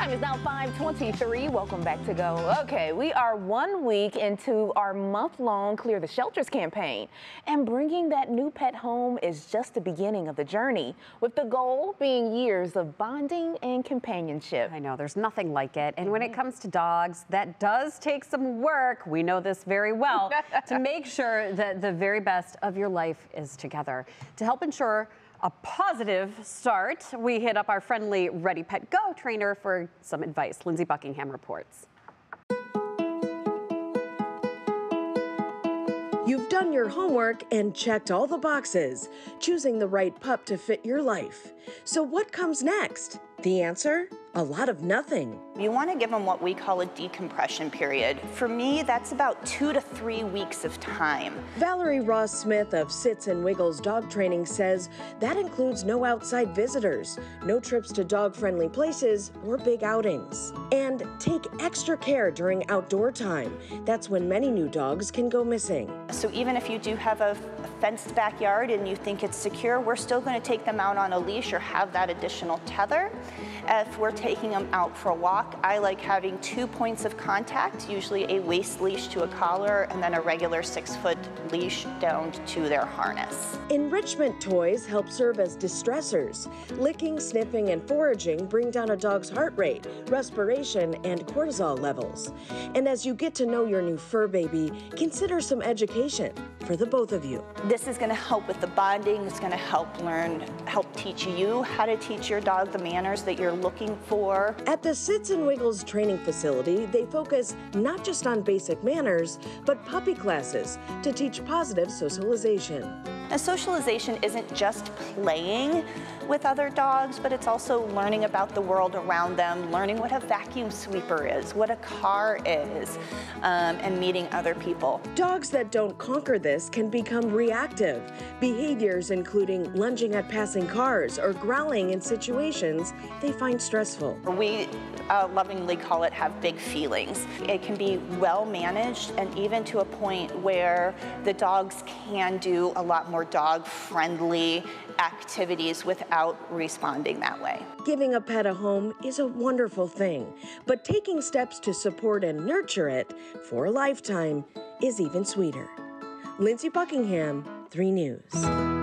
time is now 523. Welcome back to Go. Okay, we are one week into our month-long Clear the Shelters campaign. And bringing that new pet home is just the beginning of the journey, with the goal being years of bonding and companionship. I know, there's nothing like it. And when it mm-hmm. comes to dogs, that does take some work. We know this very well to make sure that the very best of your life is together. To help ensure a positive start, we hit up our friendly Ready Pet Go trainer for some advice. Lindsay Buckingham reports. You've done your homework and checked all the boxes, choosing the right pup to fit your life. So, what comes next? The answer? A lot of nothing. You want to give them what we call a decompression period. For me, that's about two to three weeks of time. Valerie Ross Smith of Sits and Wiggles Dog Training says that includes no outside visitors, no trips to dog friendly places, or big outings. And take extra care during outdoor time. That's when many new dogs can go missing. So even if you do have a, a fenced backyard and you think it's secure, we're still going to take them out on a leash or have that additional tether. If we're taking them out for a walk, I like having two points of contact, usually a waist leash to a collar and then a regular six foot leash down to their harness. Enrichment toys help serve as distressors. Licking, sniffing, and foraging bring down a dog's heart rate, respiration, and cortisol levels. And as you get to know your new fur baby, consider some education for the both of you. This is going to help with the bonding. It's going to help learn, help teach you how to teach your dog the manners that you're looking for. At the Sits and Wiggles training facility, they focus not just on basic manners, but puppy classes to teach positive socialization. And socialization isn't just playing with other dogs, but it's also learning about the world around them, learning what a vacuum sweeper is, what a car is, um, and meeting other people. Dogs that don't conquer this can become reactive. Behaviors including lunging at passing cars or growling in situations they find stressful. We uh, lovingly call it have big feelings. It can be well managed and even to a point where the dogs can do a lot more dog friendly activities without responding that way. Giving a pet a home is a wonderful thing, but taking steps to support and nurture it for a lifetime is even sweeter. Lindsay Buckingham, 3 News.